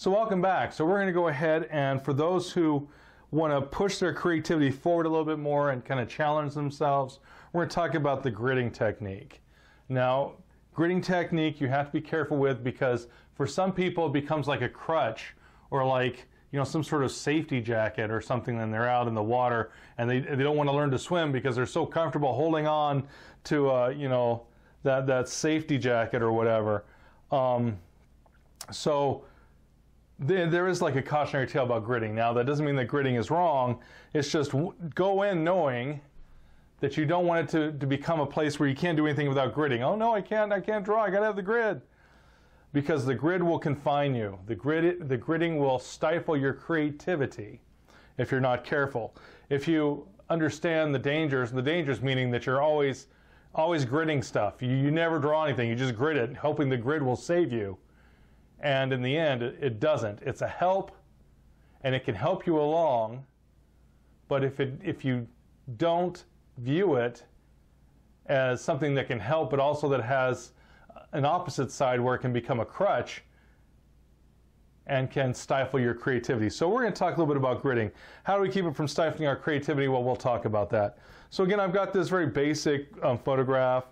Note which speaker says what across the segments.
Speaker 1: So welcome back. So we're going to go ahead and for those who want to push their creativity forward a little bit more and kind of challenge themselves, we're going to talk about the gridding technique. Now, gridding technique you have to be careful with because for some people it becomes like a crutch or like you know some sort of safety jacket or something and they're out in the water and they, they don't want to learn to swim because they're so comfortable holding on to uh, you know that that safety jacket or whatever. Um, so there is like a cautionary tale about gridding. Now that doesn't mean that gridding is wrong. It's just go in knowing that you don't want it to, to become a place where you can't do anything without gridding. Oh no, I can't. I can't draw. I got to have the grid because the grid will confine you. The grid, the gridding will stifle your creativity if you're not careful. If you understand the dangers, the dangers meaning that you're always always gridding stuff. You, you never draw anything. You just grid it, hoping the grid will save you. And in the end, it, doesn't. It's a help, and it can help you along. But if it if you don't view it as something that can help, but also that has an opposite side where it can become a crutch and can stifle your creativity. So we're going to talk a little bit about gridding. How do we keep it from stifling our creativity? Well, we'll talk about that. So again, I've got this very basic um, photograph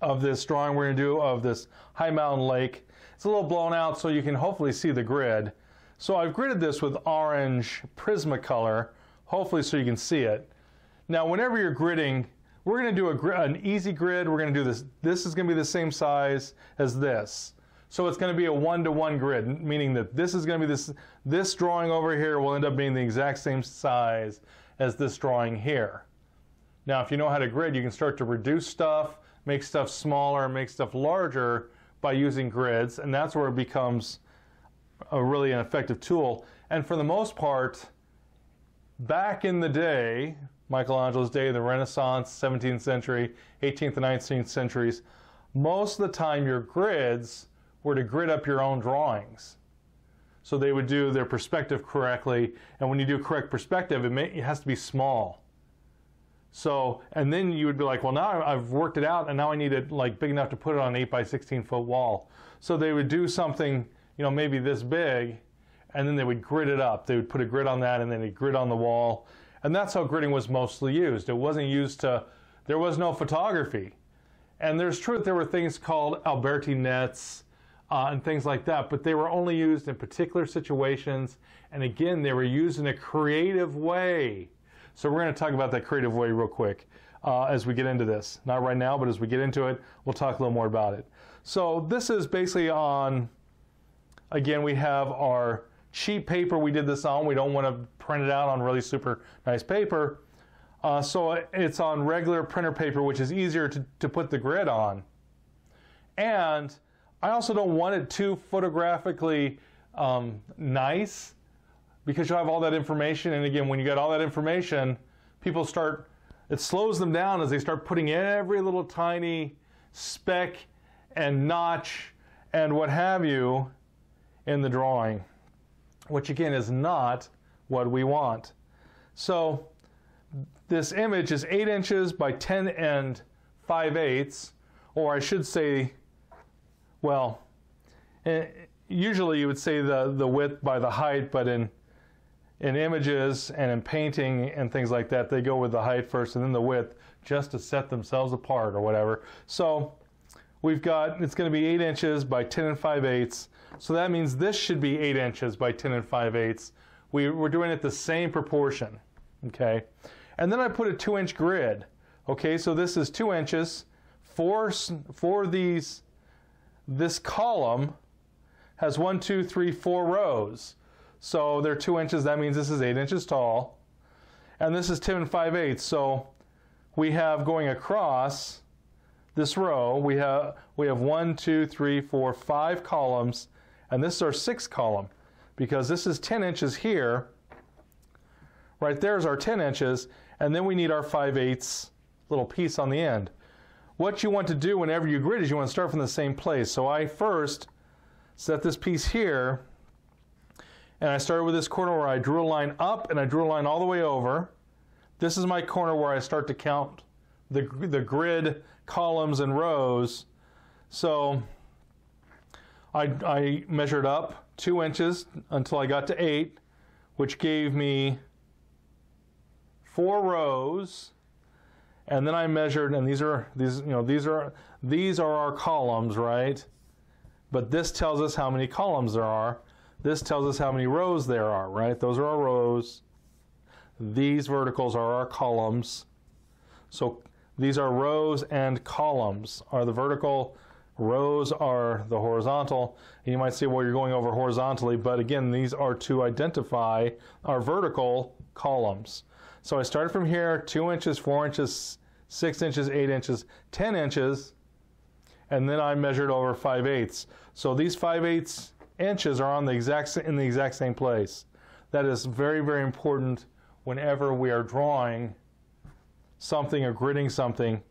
Speaker 1: of this drawing we're going to do of this high mountain lake. It's a little blown out so you can hopefully see the grid. So I've gridded this with orange Prismacolor, hopefully so you can see it. Now whenever you're gridding, we're going to do a, an easy grid. We're going to do this. This is going to be the same size as this. So it's going to be a one-to-one grid, meaning that this is going to be this, this drawing over here will end up being the exact same size as this drawing here. Now, if you know how to grid, you can start to reduce stuff, make stuff smaller, make stuff larger by using grids, and that's where it becomes a really an effective tool. And for the most part, back in the day, Michelangelo's day, the Renaissance, 17th century, 18th and 19th centuries, most of the time your grids were to grid up your own drawings. So they would do their perspective correctly, and when you do correct perspective, it, may, it has to be small. So, and then you would be like, well, now I've worked it out, and now I need it like big enough to put it on an 8 by 16 foot wall. So they would do something, you know, maybe this big, and then they would grid it up. They would put a grid on that, and then they'd grid on the wall. And that's how gridding was mostly used. It wasn't used to, there was no photography. And there's truth, there were things called Alberti nets uh, and things like that, but they were only used in particular situations. And again, they were used in a creative way. So we're going to talk about that creative way real quick uh, as we get into this. Not right now, but as we get into it, we'll talk a little more about it. So this is basically on, again, we have our cheap paper we did this on. We don't want to print it out on really super nice paper. Uh, so it's on regular printer paper, which is easier to, to put the grid on. And I also don't want it too photographically um, nice because you'll have all that information. And again, when you got all that information, people start, it slows them down as they start putting every little tiny speck and notch and what have you in the drawing, which again is not what we want. So this image is 8 inches by 10 and 5 eighths, or I should say, well, eh, usually you would say the, the width by the height, but in in images and in painting and things like that, they go with the height first and then the width just to set themselves apart or whatever. So we've got, it's going to be 8 inches by 10 and 5 eighths. So that means this should be 8 inches by 10 and 5 eighths. We, we're doing it the same proportion. Okay. And then I put a 2 inch grid. Okay, so this is 2 inches. For, for these, this column has one, two, three, four rows. So they're two inches. That means this is eight inches tall. And this is 10 and 5 eighths. So we have going across this row, we have, we have one, two, three, four, five columns. And this is our sixth column because this is 10 inches here. Right there's our 10 inches. And then we need our 5 eighths little piece on the end. What you want to do whenever you grid is you want to start from the same place. So I first set this piece here and I started with this corner where I drew a line up and I drew a line all the way over. This is my corner where I start to count the, the grid columns and rows. So I, I measured up two inches until I got to eight, which gave me four rows. And then I measured, and these are these you know these are these are our columns, right? But this tells us how many columns there are. This tells us how many rows there are, right? Those are our rows. These verticals are our columns. So these are rows and columns are the vertical rows are the horizontal and you might say well you're going over horizontally but again these are to identify our vertical columns so I started from here two inches four inches six inches eight inches ten inches and then I measured over five eighths so these five eighths inches are on the exact in the exact same place that is very very important whenever we are drawing something or gridding something,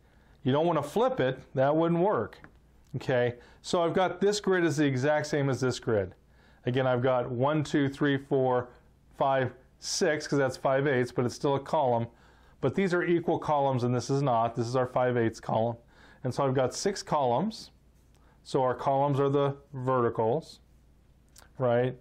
Speaker 1: you don't want to flip it. That wouldn't work. Okay, so I've got this grid is the exact same as this grid. Again, I've got one, two, three, four, five, six, because that's five eighths, but it's still a column. But these are equal columns, and this is not. This is our five eighths column. And so I've got six columns. So our columns are the verticals, right?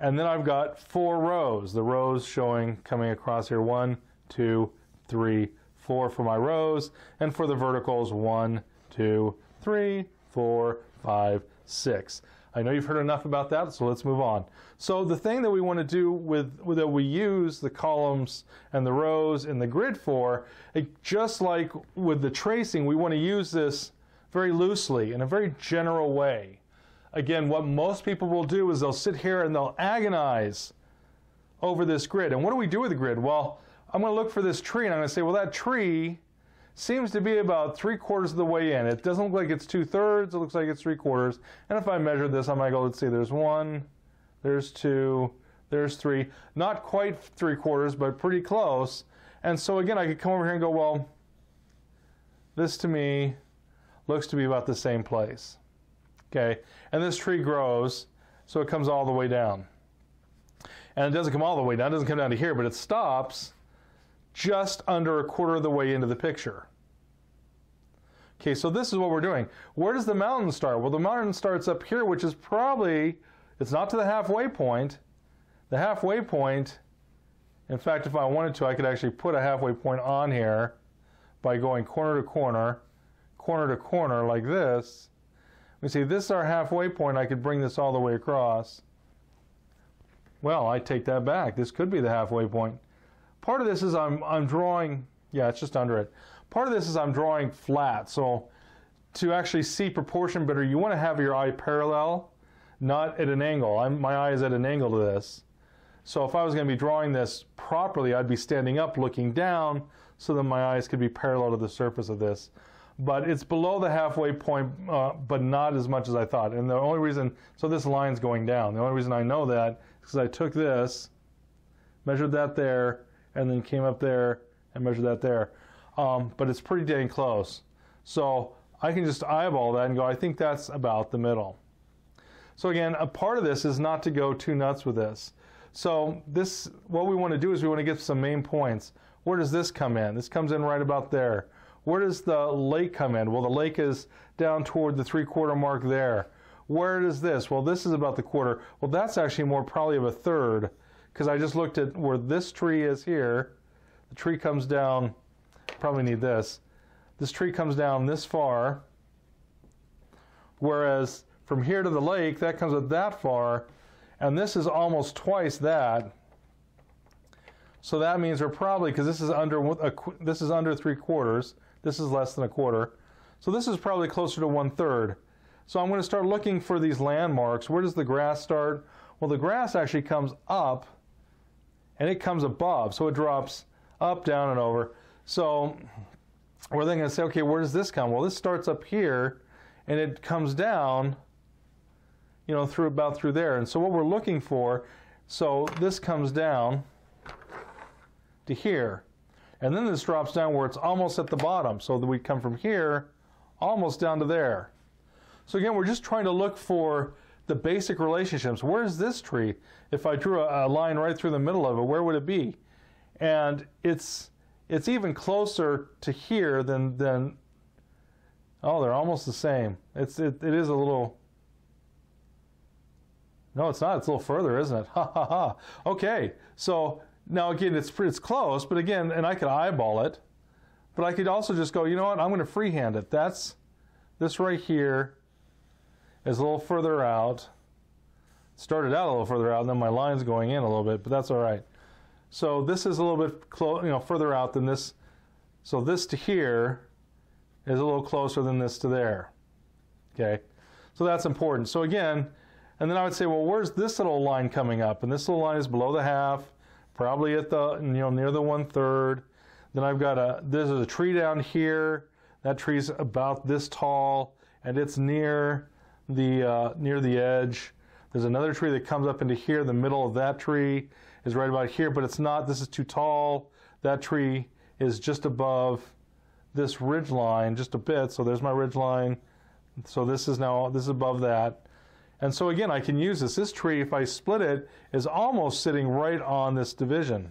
Speaker 1: And then I've got four rows. The rows showing coming across here one, two, three, four for my rows, and for the verticals, one, two, three, four, five, six. I know you've heard enough about that, so let's move on. So the thing that we want to do with, with that we use the columns and the rows in the grid for, it, just like with the tracing, we want to use this very loosely in a very general way. Again, what most people will do is they'll sit here and they'll agonize over this grid. And what do we do with the grid? Well, I'm going to look for this tree and I'm going to say, well, that tree seems to be about three quarters of the way in. It doesn't look like it's two thirds, it looks like it's three quarters. And if I measure this, I might go, let's see, there's one, there's two, there's three. Not quite three quarters, but pretty close. And so again, I could come over here and go, well, this to me looks to be about the same place. Okay, and this tree grows, so it comes all the way down. And it doesn't come all the way down, it doesn't come down to here, but it stops just under a quarter of the way into the picture. Okay, so this is what we're doing. Where does the mountain start? Well, the mountain starts up here, which is probably, it's not to the halfway point. The halfway point, in fact, if I wanted to, I could actually put a halfway point on here by going corner to corner, corner to corner like this. We see this is our halfway point. I could bring this all the way across. Well, I take that back. This could be the halfway point. Part of this is I'm, I'm drawing, yeah, it's just under it. Part of this is I'm drawing flat. So to actually see proportion better, you want to have your eye parallel, not at an angle. I'm, my eye is at an angle to this. So if I was going to be drawing this properly, I'd be standing up looking down so that my eyes could be parallel to the surface of this. But it's below the halfway point, uh, but not as much as I thought. And the only reason, so this line's going down. The only reason I know that is because I took this, measured that there, and then came up there and measured that there. Um, but it's pretty dang close. So I can just eyeball that and go, I think that's about the middle. So again, a part of this is not to go too nuts with this. So this, what we want to do is we want to get some main points. Where does this come in? This comes in right about there. Where does the lake come in? Well, the lake is down toward the three quarter mark there. Where does this? Well, this is about the quarter. Well, that's actually more probably of a third because I just looked at where this tree is here. The tree comes down, probably need this. This tree comes down this far, whereas from here to the lake, that comes up that far, and this is almost twice that. So that means we're probably because this is under this is under three quarters. This is less than a quarter. So this is probably closer to one third. So I'm going to start looking for these landmarks. Where does the grass start? Well, the grass actually comes up and it comes above. So it drops up, down, and over. So we're then going to say, okay, where does this come? Well, this starts up here and it comes down, you know, through about through there. And so what we're looking for, so this comes down to here. And then this drops down where it's almost at the bottom. So that we come from here almost down to there. So again, we're just trying to look for the basic relationships. Where's this tree? If I drew a, a, line right through the middle of it, where would it be? And it's it's even closer to here than than. Oh, they're almost the same. It's it, it is a little. No, it's not. It's a little further, isn't it? Ha ha ha. Okay, so now again, it's it's close, but again, and I could eyeball it, but I could also just go, you know what? I'm going to freehand it. That's this right here is a little further out. Started out a little further out, and then my line's going in a little bit, but that's all right. So this is a little bit close, you know, further out than this. So this to here is a little closer than this to there. Okay, so that's important. So again, and then I would say, well, where's this little line coming up? And this little line is below the half, probably at the you know near the one third. Then I've got a this is a tree down here. That tree's about this tall, and it's near the uh, near the edge. There's another tree that comes up into here. The middle of that tree is right about here, but it's not. This is too tall. That tree is just above this ridge line, just a bit. So there's my ridge line. So this is now this is above that. And so again, I can use this. This tree, if I split it, is almost sitting right on this division.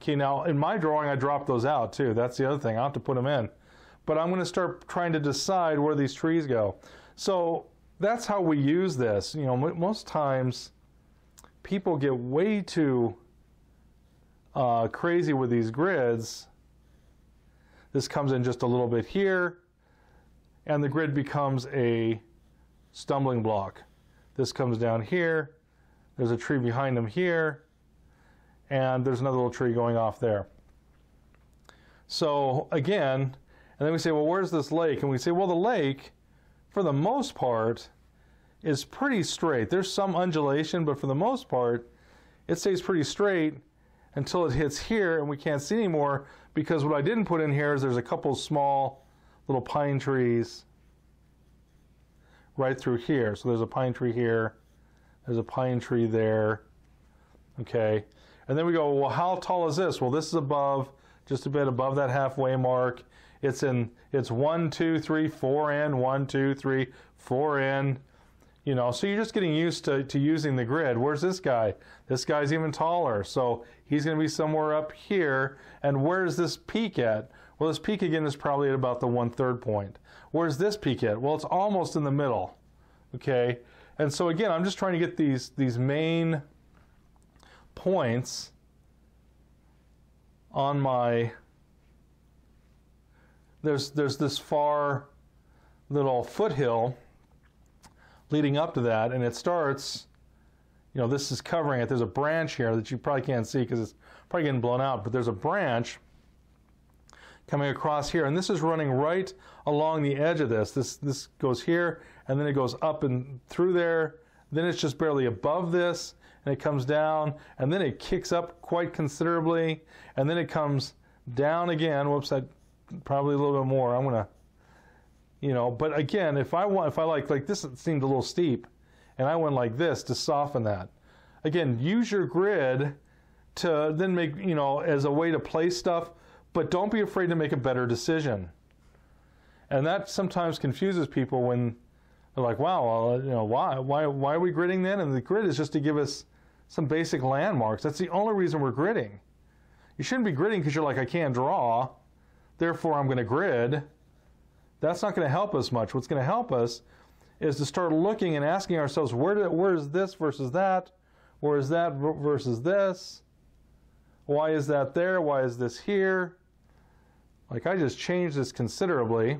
Speaker 1: Okay, now in my drawing, I dropped those out too. That's the other thing. I'll have to put them in. But I'm going to start trying to decide where these trees go. So that's how we use this. You know, most times people get way too uh, crazy with these grids. This comes in just a little bit here, and the grid becomes a stumbling block. This comes down here. There's a tree behind them here, and there's another little tree going off there. So again, and then we say, well, where's this lake? And we say, well, the lake for the most part, is pretty straight. There's some undulation, but for the most part, it stays pretty straight until it hits here and we can't see anymore because what I didn't put in here is there's a couple small little pine trees right through here. So there's a pine tree here, there's a pine tree there, okay? And then we go, well, how tall is this? Well, this is above, just a bit above that halfway mark. It's in it's one, two, three, four in, one, two, three, four in. You know, so you're just getting used to, to using the grid. Where's this guy? This guy's even taller. So he's going to be somewhere up here. And where's this peak at? Well, this peak again is probably at about the one third point. Where's this peak at? Well, it's almost in the middle. Okay. And so again, I'm just trying to get these, these main points on my there's there's this far little foothill leading up to that, and it starts. You know, this is covering it. There's a branch here that you probably can't see because it's probably getting blown out, but there's a branch coming across here, and this is running right along the edge of this. This this goes here, and then it goes up and through there. Then it's just barely above this, and it comes down, and then it kicks up quite considerably, and then it comes down again. Whoops, that probably a little bit more. I'm gonna, you know, but again, if I want, if I like, like this seemed a little steep, and I went like this to soften that. Again, use your grid to then make, you know, as a way to place stuff, but don't be afraid to make a better decision. And that sometimes confuses people when they're like, wow, well, uh, you know, why, why, why are we gridding then? And the grid is just to give us some basic landmarks. That's the only reason we're gridding. You shouldn't be gridding because you're like, I can't draw therefore I'm going to grid, that's not going to help us much. What's going to help us is to start looking and asking ourselves, where, do, where is this versus that? Where is that versus this? Why is that there? Why is this here? Like I just changed this considerably.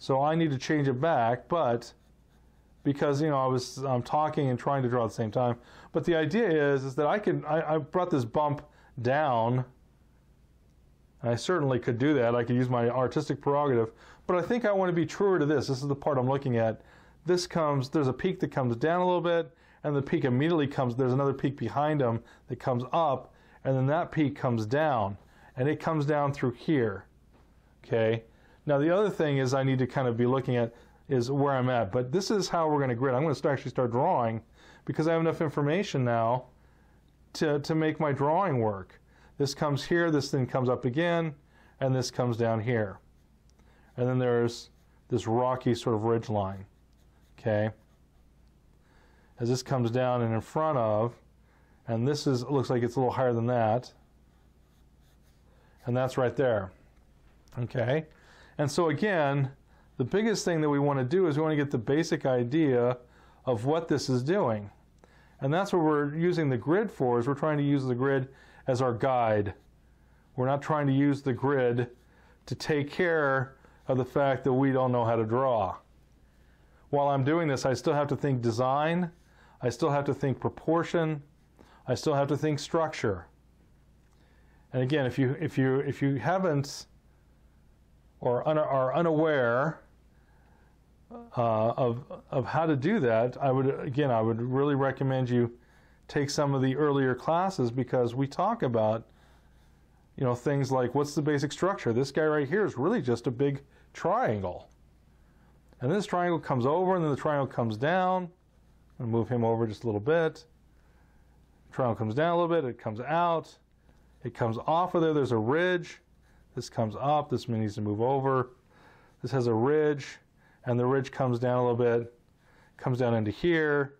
Speaker 1: So I need to change it back, but because you know I was I'm talking and trying to draw at the same time. But the idea is is that I can I, I brought this bump down and I certainly could do that. I could use my artistic prerogative. But I think I want to be truer to this. This is the part I'm looking at. This comes, there's a peak that comes down a little bit, and the peak immediately comes, there's another peak behind them that comes up, and then that peak comes down. And it comes down through here. Okay? Now, the other thing is I need to kind of be looking at is where I'm at. But this is how we're going to grid. I'm going to start, actually start drawing because I have enough information now to, to make my drawing work. This comes here, this thing comes up again, and this comes down here. And then there's this rocky sort of ridge line. Okay? As this comes down and in front of, and this is looks like it's a little higher than that. And that's right there. Okay? And so again, the biggest thing that we want to do is we want to get the basic idea of what this is doing. And that's what we're using the grid for, is we're trying to use the grid as our guide. We're not trying to use the grid to take care of the fact that we don't know how to draw. While I'm doing this, I still have to think design, I still have to think proportion, I still have to think structure. And again, if you if you if you haven't or un, are unaware uh, of of how to do that, I would again I would really recommend you take some of the earlier classes because we talk about you know things like what's the basic structure. This guy right here is really just a big triangle, and this triangle comes over, and then the triangle comes down. Move him over just a little bit. Triangle comes down a little bit. It comes out. It comes off of there. There's a ridge. This comes up. This needs to move over. This has a ridge and the ridge comes down a little bit, comes down into here.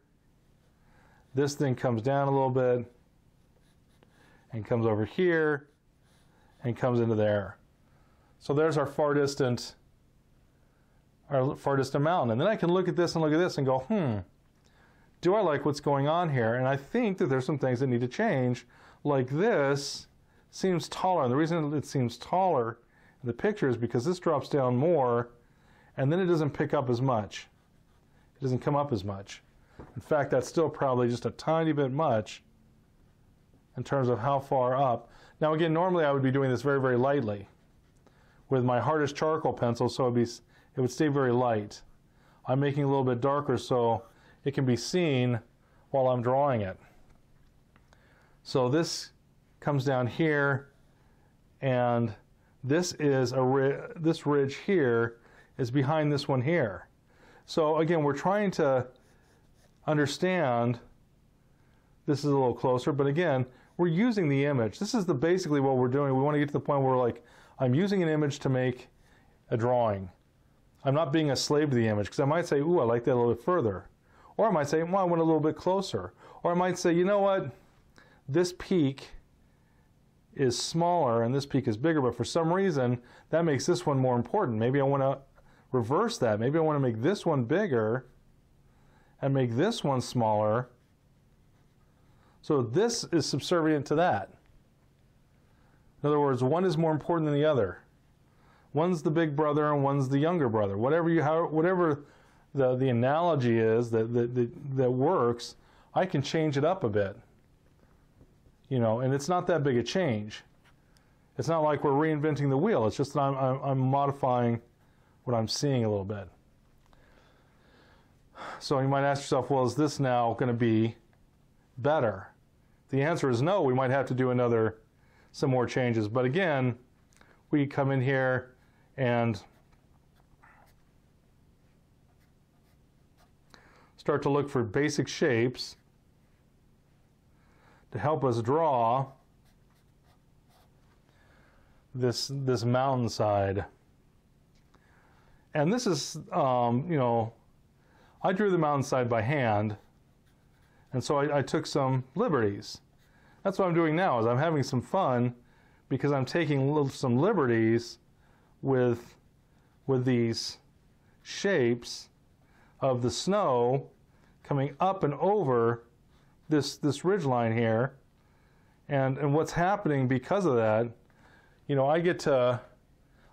Speaker 1: This thing comes down a little bit and comes over here and comes into there. So there's our far distant our far distant mountain. And then I can look at this and look at this and go, hmm, do I like what's going on here? And I think that there's some things that need to change. Like this seems taller. And the reason it seems taller in the picture is because this drops down more and then it doesn't pick up as much. It doesn't come up as much. In fact, that's still probably just a tiny bit much in terms of how far up. Now again, normally I would be doing this very, very lightly with my hardest charcoal pencil, so it'd be, it would stay very light. I'm making a little bit darker so it can be seen while I'm drawing it. So this comes down here, and this is a this ridge here is behind this one here. So again, we're trying to understand, this is a little closer, but again, we're using the image. This is the basically what we're doing. We want to get to the point where like, I'm using an image to make a drawing. I'm not being a slave to the image because I might say, ooh, I like that a little bit further. Or I might say, well, I went a little bit closer. Or I might say, you know what, this peak is smaller and this peak is bigger, but for some reason that makes this one more important. Maybe I want to reverse that. Maybe I want to make this one bigger and make this one smaller. So this is subservient to that. In other words, one is more important than the other. One's the big brother and one's the younger brother. Whatever you whatever the, the analogy is that, that, that, that works, I can change it up a bit. You know, and it's not that big a change. It's not like we're reinventing the wheel. It's just that I'm, I'm, I'm modifying what I'm seeing a little bit. So you might ask yourself, well, is this now going to be better? The answer is no. We might have to do another, some more changes. But again, we come in here and start to look for basic shapes to help us draw this, this mountainside. And this is, um, you know, I drew the mountainside by hand, and so I, I took some liberties. That's what I'm doing now, is I'm having some fun because I'm taking some liberties with, with these shapes of the snow coming up and over this, this ridge line here. And, and what's happening because of that, you know, I get to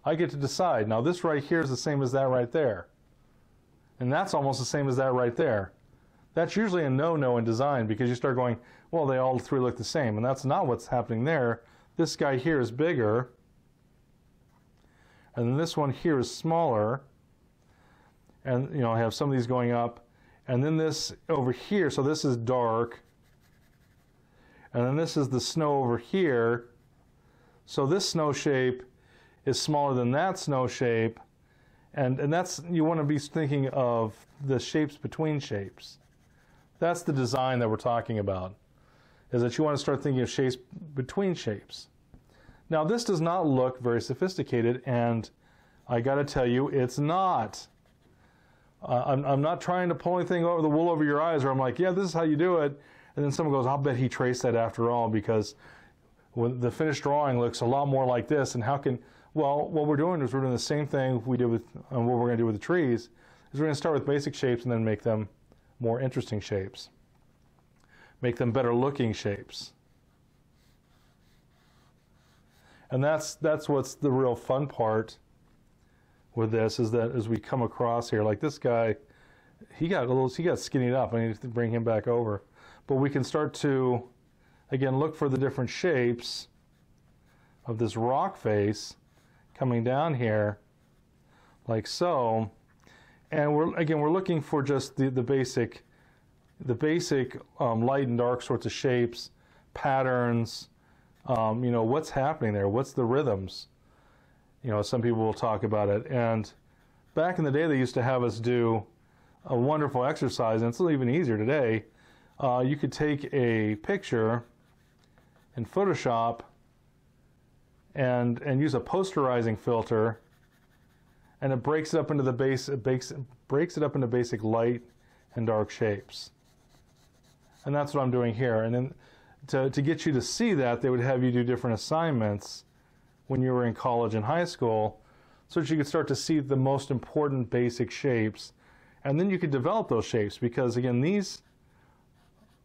Speaker 1: I get to decide. Now this right here is the same as that right there. And that's almost the same as that right there. That's usually a no-no in design because you start going, well, they all three look the same. And that's not what's happening there. This guy here is bigger. And this one here is smaller. And, you know, I have some of these going up. And then this over here, so this is dark. And then this is the snow over here. So this snow shape is smaller than that snow shape. And, and that's, you want to be thinking of the shapes between shapes. That's the design that we're talking about, is that you want to start thinking of shapes between shapes. Now, this does not look very sophisticated, and I got to tell you, it's not. Uh, I'm, I'm not trying to pull anything over the wool over your eyes, or I'm like, yeah, this is how you do it. And then someone goes, I'll bet he traced that after all, because when the finished drawing looks a lot more like this, and how can well, what we're doing is we're doing the same thing we did with, and what we're going to do with the trees, is we're going to start with basic shapes and then make them more interesting shapes, make them better looking shapes. And that's that's what's the real fun part with this is that as we come across here, like this guy, he got a little he got skinnied up. I need to bring him back over. But we can start to again look for the different shapes of this rock face coming down here like so and we're again we're looking for just the, the basic the basic um, light and dark sorts of shapes patterns um, you know what's happening there what's the rhythms you know some people will talk about it. And back in the day they used to have us do a wonderful exercise and it's even easier today. Uh, you could take a picture in Photoshop and and use a posterizing filter and it breaks it up into the base it breaks, breaks it up into basic light and dark shapes. And that's what I'm doing here. And then to, to get you to see that they would have you do different assignments when you were in college and high school so that you could start to see the most important basic shapes and then you could develop those shapes because again these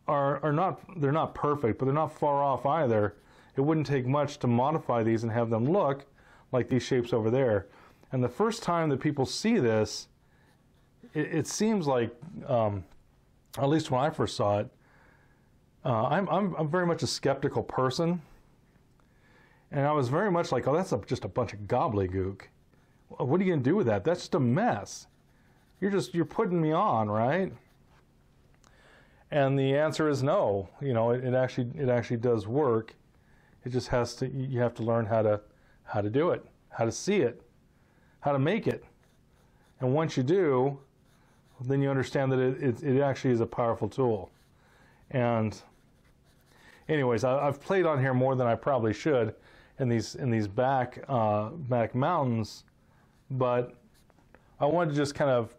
Speaker 1: are, are not they're not perfect but they're not far off either it wouldn't take much to modify these and have them look like these shapes over there. And the first time that people see this, it, it seems like, um, at least when I first saw it, uh, I'm, I'm, I'm very much a skeptical person. And I was very much like, oh, that's a, just a bunch of gobbledygook. What are you going to do with that? That's just a mess. You're just, you're putting me on, right? And the answer is no. You know, it, it actually, it actually does work. It just has to you have to learn how to how to do it, how to see it, how to make it. And once you do, then you understand that it, it, it actually is a powerful tool. And anyways, I, have played on here more than I probably should in these in these back uh, back mountains, but I wanted to just kind of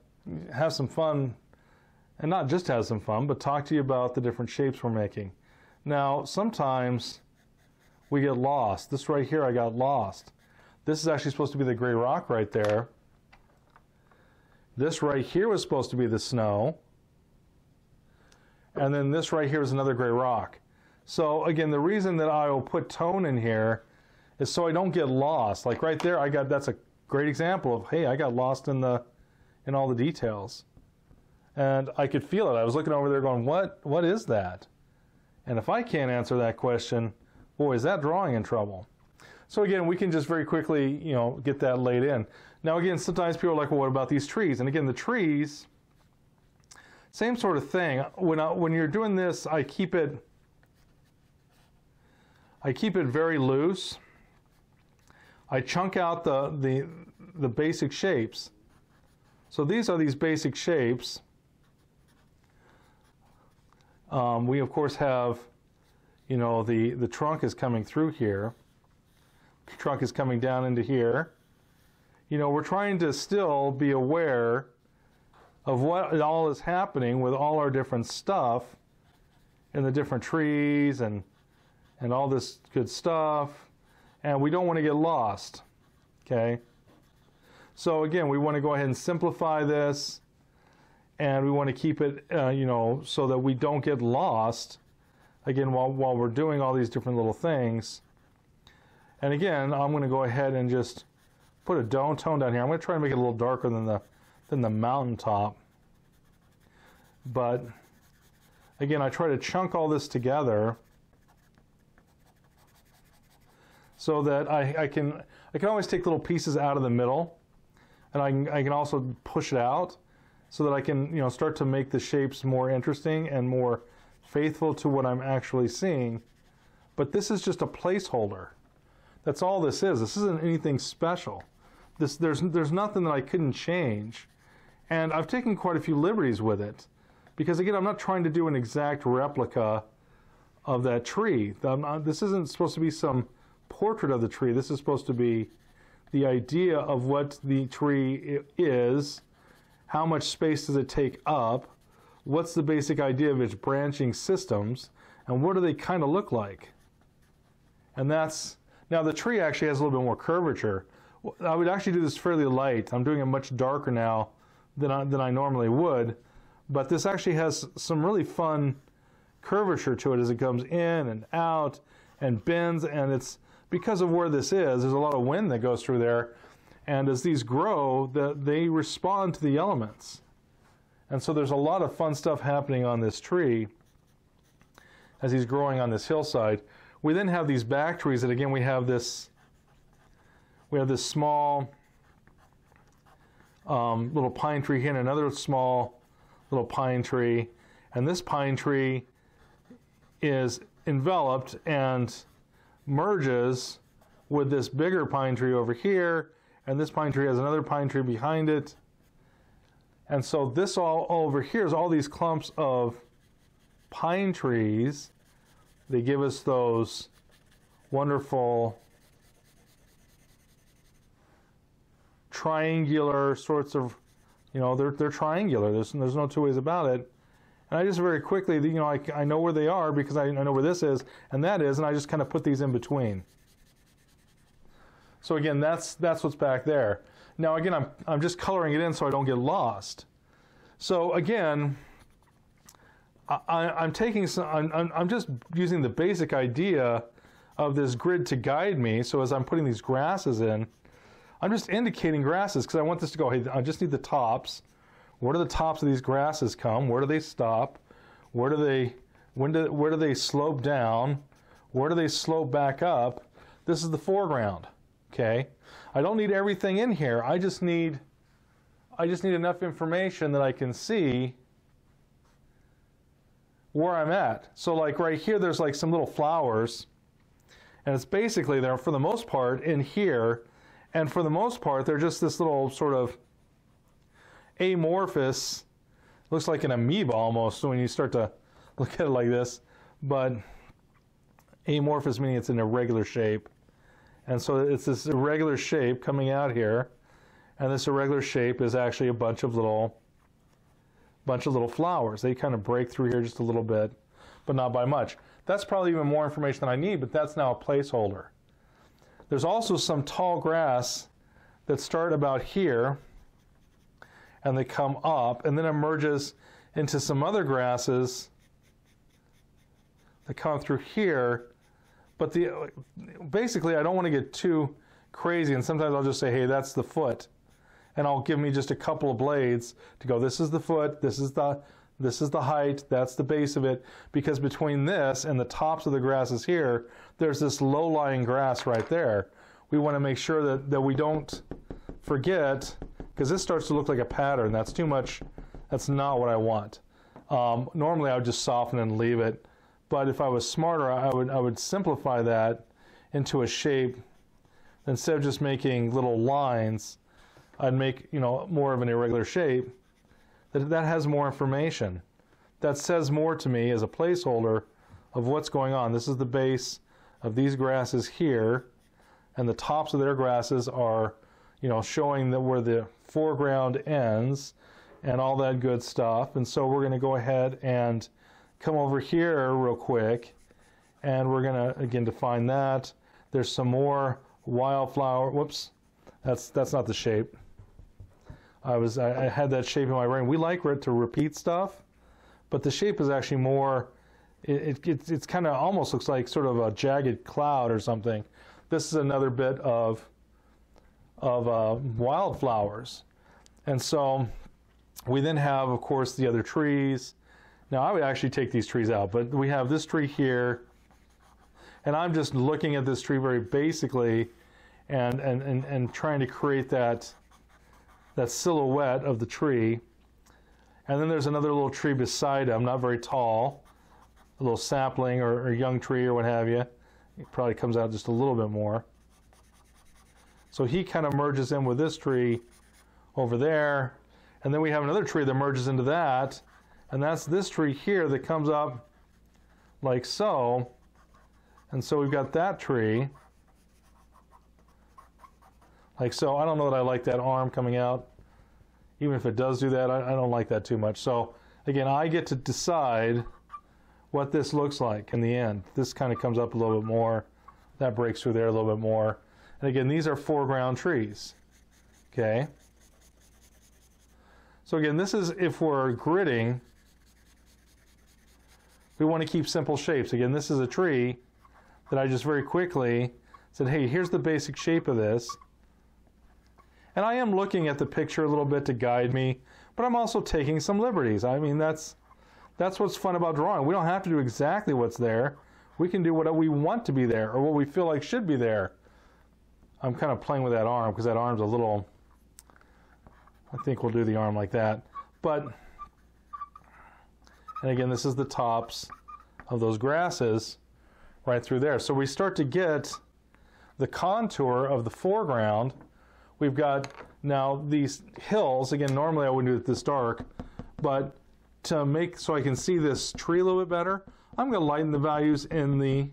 Speaker 1: have some fun, and not just have some fun, but talk to you about the different shapes we're making. Now, sometimes we get lost. This right here, I got lost. This is actually supposed to be the gray rock right there. This right here was supposed to be the snow. And then this right here is another gray rock. So again, the reason that I will put tone in here is so I don't get lost. Like right there, I got that's a great example of hey, I got lost in the in all the details. And I could feel it. I was looking over there going, what what is that? And if I can't answer that question, boy, is that drawing in trouble. So again, we can just very quickly, you know, get that laid in. Now again, sometimes people are like, well, what about these trees? And again, the trees, same sort of thing. When, I, when you're doing this, I keep it, I keep it very loose. I chunk out the, the, the basic shapes. So these are these basic shapes. Um, we of course have you know, the, the trunk is coming through here. The trunk is coming down into here. You know, we're trying to still be aware of what all is happening with all our different stuff and the different trees and and all this good stuff and we don't want to get lost okay so again we want to go ahead and simplify this and we want to keep it uh, you know so that we don't get lost again, while, while we're doing all these different little things. And again, I'm going to go ahead and just put a tone tone down here. I'm going to try and make it a little darker than the, than the mountaintop. But again, I try to chunk all this together so that I, I can I can always take little pieces out of the middle and I can, I can also push it out so that I can you know start to make the shapes more interesting and more faithful to what I'm actually seeing. But this is just a placeholder. That's all this is. This isn't anything special. This, there's, there's nothing that I couldn't change. And I've taken quite a few liberties with it. Because again, I'm not trying to do an exact replica of that tree. Not, this isn't supposed to be some portrait of the tree. This is supposed to be the idea of what the tree is, how much space does it take up, what's the basic idea of its branching systems, and what do they kind of look like? And that's, now the tree actually has a little bit more curvature. I would actually do this fairly light. I'm doing it much darker now than I, than I normally would, but this actually has some really fun curvature to it as it comes in and out and bends and it's because of where this is there's a lot of wind that goes through there and as these grow the, they respond to the elements. And so there's a lot of fun stuff happening on this tree as he's growing on this hillside. We then have these back trees that again we have this we have this small um, little pine tree here and another small little pine tree. And this pine tree is enveloped and merges with this bigger pine tree over here, and this pine tree has another pine tree behind it. And so this all over here is all these clumps of pine trees. They give us those wonderful triangular sorts of, you know, they're, they're triangular. There's, there's no two ways about it. And I just very quickly, you know, I, I know where they are because I, I know where this is and that is, and I just kind of put these in between. So again, that's that's what's back there. Now again, I'm I'm just coloring it in so I don't get lost. So again, I, am taking some. I'm, I'm just using the basic idea of this grid to guide me. So as I'm putting these grasses in, I'm just indicating grasses because I want this to go. Hey, I just need the tops. Where do the tops of these grasses come? Where do they stop? Where do they when do where do they slope down? Where do they slope back up? This is the foreground. Okay? I don't need everything in here. I just need I just need enough information that I can see where I'm at. So like right here there's like some little flowers and it's basically there for the most part in here and for the most part they're just this little sort of amorphous, looks like an amoeba almost when you start to look at it like this, but amorphous meaning it's an irregular shape. And so it's this irregular shape coming out here, and this irregular shape is actually a bunch of little bunch of little flowers. They kind of break through here just a little bit, but not by much. That's probably even more information than I need, but that's now a placeholder. There's also some tall grass that start about here and they come up and then emerges into some other grasses that come through here. But the basically, I don't want to get too crazy, and sometimes I'll just say, "Hey, that's the foot," and I'll give me just a couple of blades to go. This is the foot. This is the this is the height. That's the base of it. Because between this and the tops of the grasses here, there's this low-lying grass right there. We want to make sure that that we don't forget because this starts to look like a pattern. That's too much. That's not what I want. Um, normally, I would just soften and leave it. But if I was smarter, I would I would simplify that into a shape. Instead of just making little lines, I'd make you know more of an irregular shape. That that has more information. That says more to me as a placeholder of what's going on. This is the base of these grasses here, and the tops of their grasses are, you know, showing that where the foreground ends and all that good stuff. And so we're going to go ahead and come over here real quick and we're going to again define that. There's some more wildflower. Whoops, that's that's not the shape. I was I, I had that shape in my brain. We like to repeat stuff, but the shape is actually more. It, it it's, it's kind of almost looks like sort of a jagged cloud or something. This is another bit of of uh, wildflowers. And so we then have, of course, the other trees. Now, I would actually take these trees out, but we have this tree here. And I'm just looking at this tree very basically and, and, and, and trying to create that, that silhouette of the tree. And then there's another little tree beside him, not very tall, a little sapling or, or young tree or what have you. It probably comes out just a little bit more. So he kind of merges in with this tree over there. And then we have another tree that merges into that. And that's this tree here that comes up like so. And so we've got that tree. Like so. I don't know that I like that arm coming out. Even if it does do that, I, I don't like that too much. So again, I get to decide what this looks like in the end. This kind of comes up a little bit more. That breaks through there a little bit more. And again, these are foreground trees. Okay? So again, this is if we're gridding, we want to keep simple shapes. Again, this is a tree that I just very quickly said, hey, here's the basic shape of this. And I am looking at the picture a little bit to guide me, but I'm also taking some liberties. I mean, that's that's what's fun about drawing. We don't have to do exactly what's there. We can do what we want to be there or what we feel like should be there. I'm kind of playing with that arm because that arm's a little I think we'll do the arm like that. But, and again, this is the tops of those grasses right through there. So we start to get the contour of the foreground. We've got now these hills. Again, normally I wouldn't do it this dark, but to make so I can see this tree a little bit better, I'm going to lighten the values in the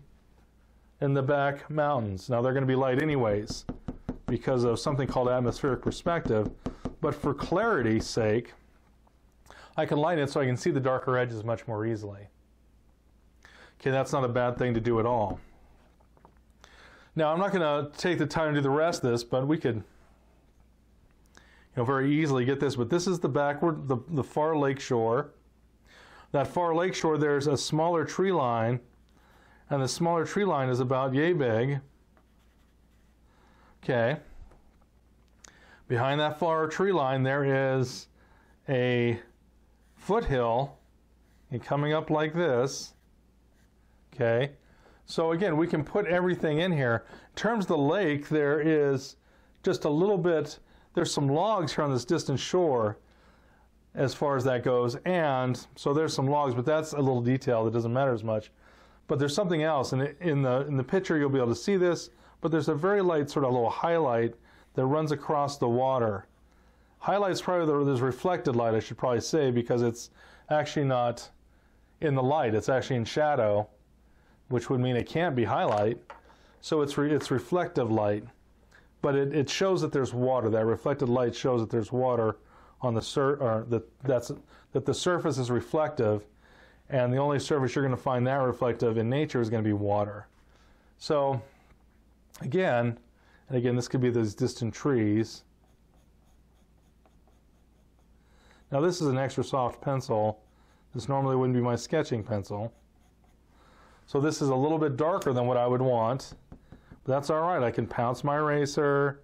Speaker 1: in the back mountains. Now they're going to be light anyways because of something called atmospheric perspective. But for clarity's sake, I can lighten it so I can see the darker edges much more easily. Okay, that's not a bad thing to do at all. Now, I'm not going to take the time to do the rest of this, but we could you know, very easily get this. But this is the backward, the, the far lake shore. That far lake shore, there's a smaller tree line, and the smaller tree line is about yay big. Okay. Behind that far tree line, there is a foothill and coming up like this. Okay. So again, we can put everything in here. In terms of the lake, there is just a little bit, there's some logs here on this distant shore as far as that goes. And so there's some logs, but that's a little detail that doesn't matter as much. But there's something else. And in the, in the picture, you'll be able to see this, but there's a very light sort of little highlight that runs across the water. Highlight's probably the, there's reflected light, I should probably say, because it's actually not in the light, it's actually in shadow, which would mean it can't be highlight. So it's, re, it's reflective light. But it, it shows that there's water. That reflected light shows that there's water on the sur- or that, that's, that the surface is reflective, and the only surface you're going to find that reflective in nature is going to be water. So, again, and again, this could be those distant trees. Now this is an extra soft pencil. This normally wouldn't be my sketching pencil. So this is a little bit darker than what I would want. But that's all right. I can pounce my eraser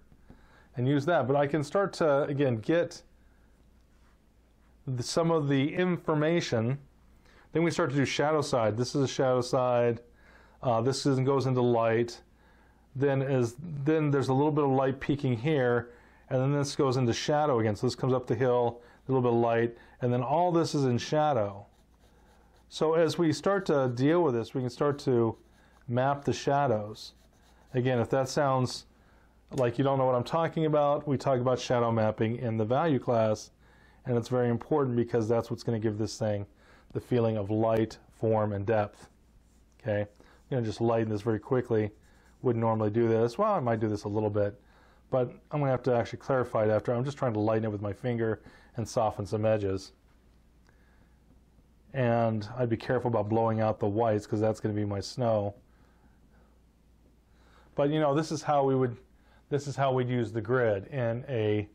Speaker 1: and use that. But I can start to, again, get the, some of the information. Then we start to do shadow side. This is a shadow side. Uh, this is, goes into light then is then there's a little bit of light peeking here, and then this goes into shadow again. So this comes up the hill, a little bit of light, and then all this is in shadow. So as we start to deal with this, we can start to map the shadows. Again, if that sounds like you don't know what I'm talking about, we talk about shadow mapping in the value class, and it's very important because that's what's going to give this thing the feeling of light, form, and depth. Okay, I'm going to just lighten this very quickly wouldn't normally do this. Well, I might do this a little bit, but I'm going to have to actually clarify it after. I'm just trying to lighten it with my finger and soften some edges. And I'd be careful about blowing out the whites because that's going to be my snow. But you know, this is how we would, this is how we'd use the grid in a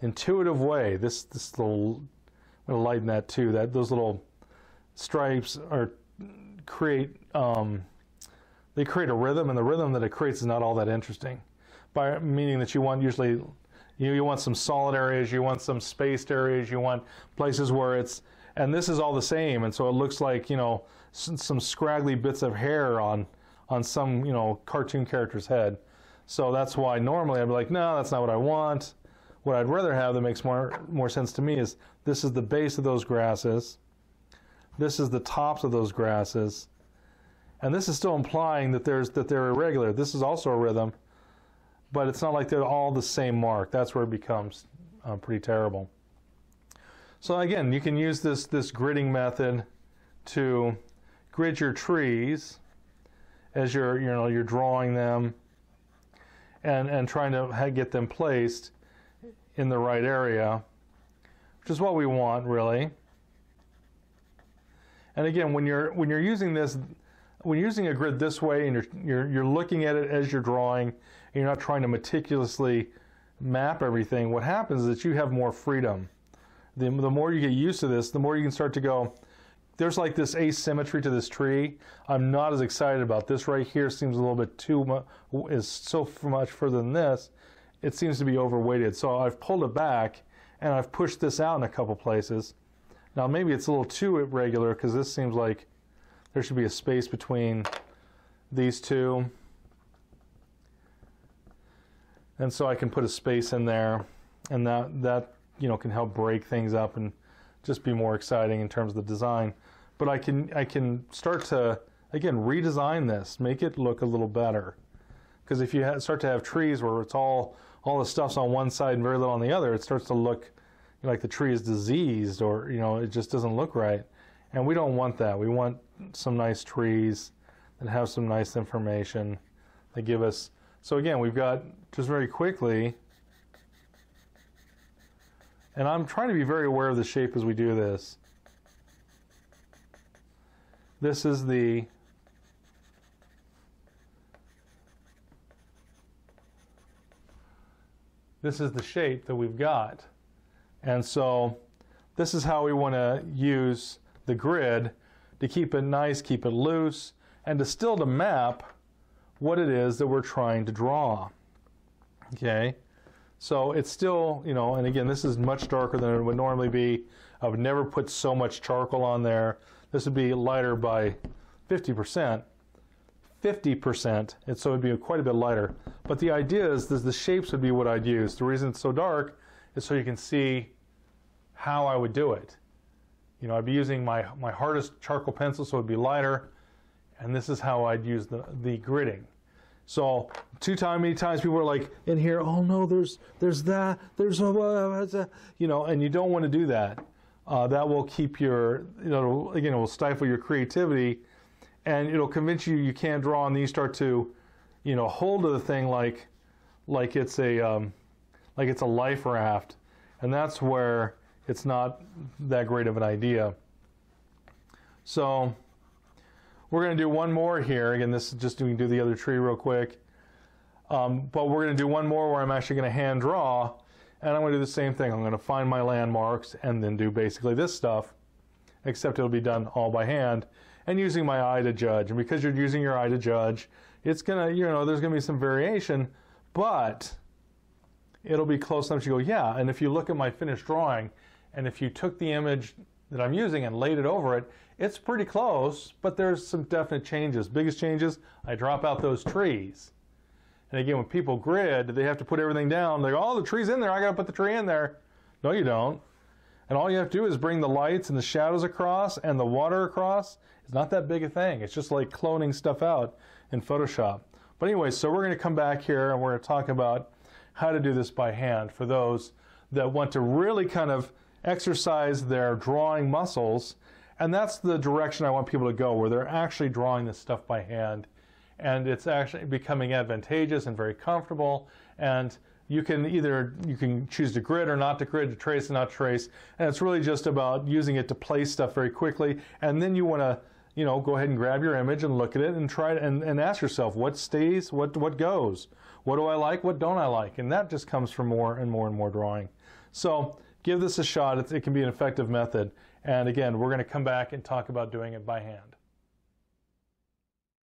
Speaker 1: intuitive way. This this little, I'm going to lighten that too. That those little stripes are create. Um, they create a rhythm, and the rhythm that it creates is not all that interesting. By meaning that you want usually, you you want some solid areas, you want some spaced areas, you want places where it's, and this is all the same, and so it looks like you know some scraggly bits of hair on on some you know cartoon character's head. So that's why normally I'd be like, no, that's not what I want. What I'd rather have that makes more more sense to me is this is the base of those grasses. This is the tops of those grasses and this is still implying that there's that they're irregular. This is also a rhythm, but it's not like they're all the same mark. That's where it becomes uh, pretty terrible. So again, you can use this this gridding method to grid your trees as you're you know you're drawing them and and trying to get them placed in the right area, which is what we want really. And again, when you're when you're using this when using a grid this way and you're, you're, you're looking at it as you're drawing, and you're not trying to meticulously map everything, what happens is that you have more freedom. the, the more you get used to this, the more you can start to go, there's like this asymmetry to this tree. I'm not as excited about this right here. Seems a little bit too much, is so much further than this. It seems to be overweighted. So I've pulled it back and I've pushed this out in a couple places. Now maybe it's a little too irregular because this seems like there should be a space between these two. And so I can put a space in there and that, that you know, can help break things up and just be more exciting in terms of the design. But I can, I can start to, again, redesign this, make it look a little better. Because if you start to have trees where it's all, all the stuff's on one side and very little on the other, it starts to look like the tree is diseased or, you know, it just doesn't look right. And we don't want that. We want some nice trees that have some nice information that give us. So again, we've got just very quickly and I'm trying to be very aware of the shape as we do this. This is the this is the shape that we've got. And so this is how we want to use the grid to keep it nice, keep it loose, and to still to map what it is that we're trying to draw. Okay. So it's still, you know, and again, this is much darker than it would normally be. I would never put so much charcoal on there. This would be lighter by 50%. 50%, and so it would be quite a bit lighter. But the idea is that the shapes would be what I'd use. The reason it's so dark is so you can see how I would do it. You know, I'd be using my, my hardest charcoal pencil, so it would be lighter, and this is how I'd use the, the gridding. So too time many times people are like in here, oh no, there's there's that, there's a, you know, and you don't want to do that. Uh, that will keep your, you know, again, it will stifle your creativity, and it'll convince you you can't draw, and then you start to, you know, hold to the thing like, like it's a, um, like it's a life raft, and that's where it's not that great of an idea. So. We're going to do one more here. Again, this is just doing do the other tree real quick. Um, but we're going to do one more where I'm actually going to hand draw, and I'm going to do the same thing. I'm going to find my landmarks and then do basically this stuff, except it'll be done all by hand and using my eye to judge. And because you're using your eye to judge, it's going to, you know, there's going to be some variation, but it'll be close enough to go, yeah. And if you look at my finished drawing, and if you took the image that I'm using and laid it over it, it's pretty close, but there's some definite changes. Biggest changes, I drop out those trees. And again, when people grid, they have to put everything down. They go, oh, the tree's in there, I gotta put the tree in there. No, you don't. And all you have to do is bring the lights and the shadows across and the water across. It's not that big a thing. It's just like cloning stuff out in Photoshop. But anyway, so we're gonna come back here and we're gonna talk about how to do this by hand for those that want to really kind of exercise their drawing muscles and that's the direction I want people to go, where they're actually drawing this stuff by hand. And it's actually becoming advantageous and very comfortable. And you can either you can choose to grid or not to grid, to trace and not trace. And it's really just about using it to place stuff very quickly. And then you want to you know, go ahead and grab your image and look at it and try and, and ask yourself what stays, what what goes, what do I like, what don't I like, and that just comes from more and more and more drawing. So give this a shot. It, it can be an effective method. And again, we're going to come back and talk about doing it by hand.